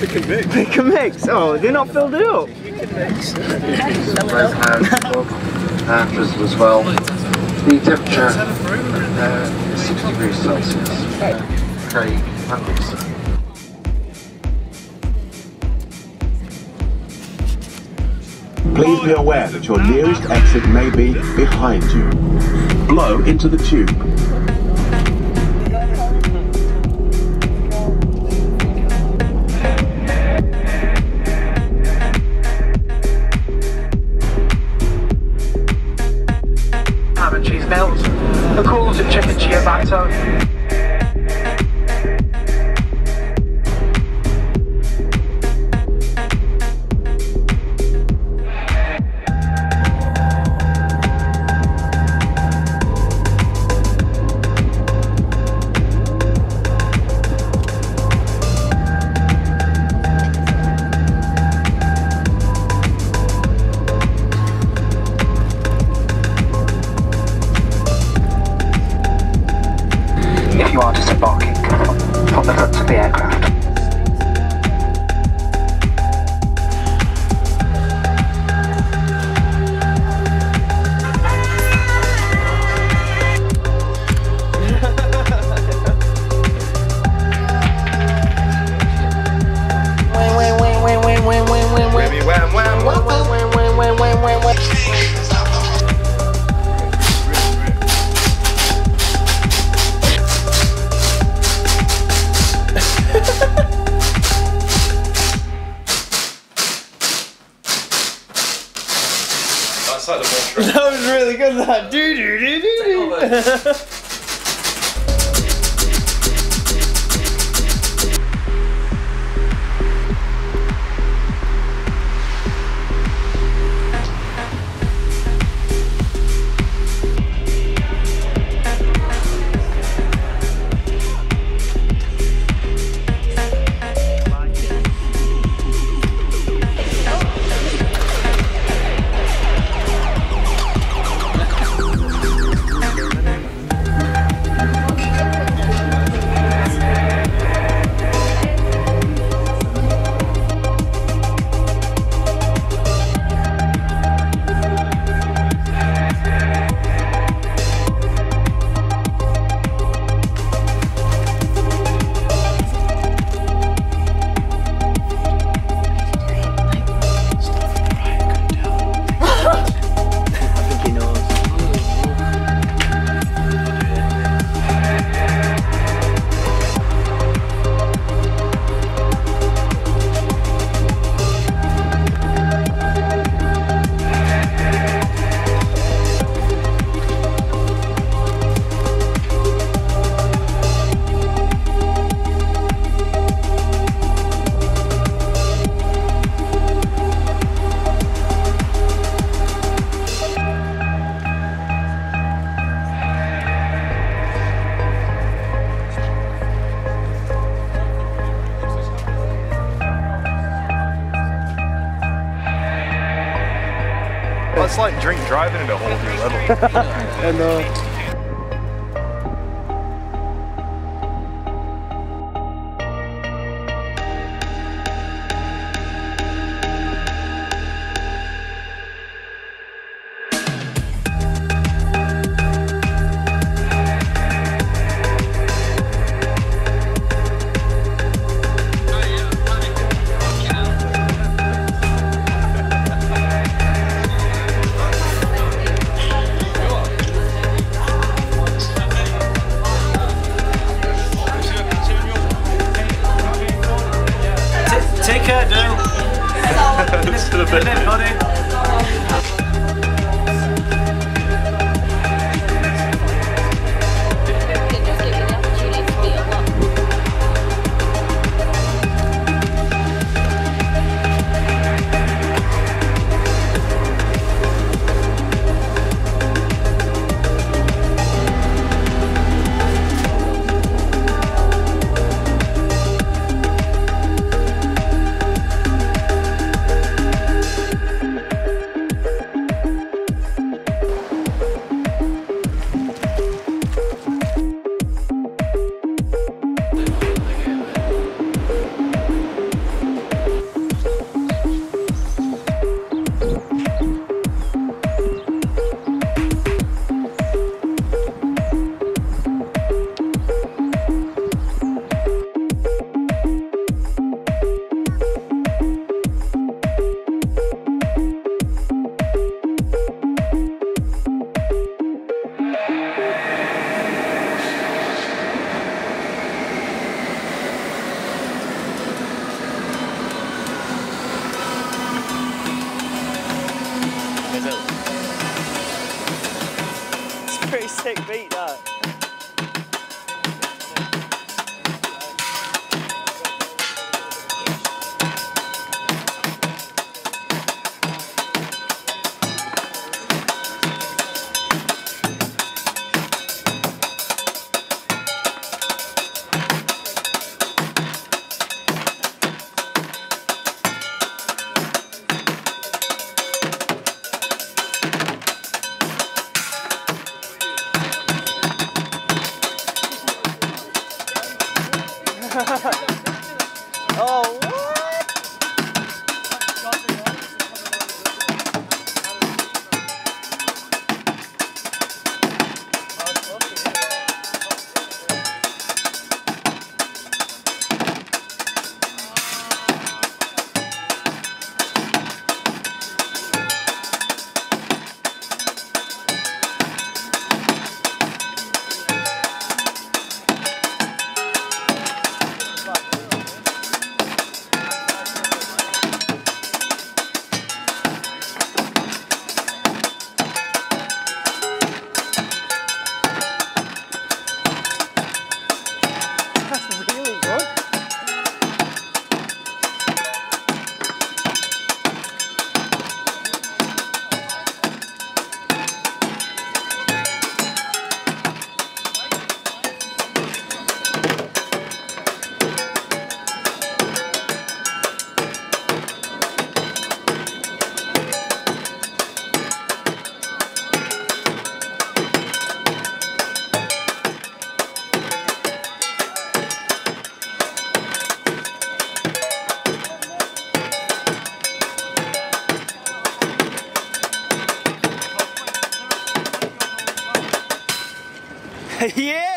Pick and mix. Pick and mix. Oh, they're not filled it up. Red and drizzle as well. The temperature uh, is 6 degrees Celsius. Craig Anderson. Please be aware that your nearest exit may be behind you. Blow into the tube. Really good. That do do do do do. That's like drink driving at a whole new level. And uh, sick beat that. Oh, yeah!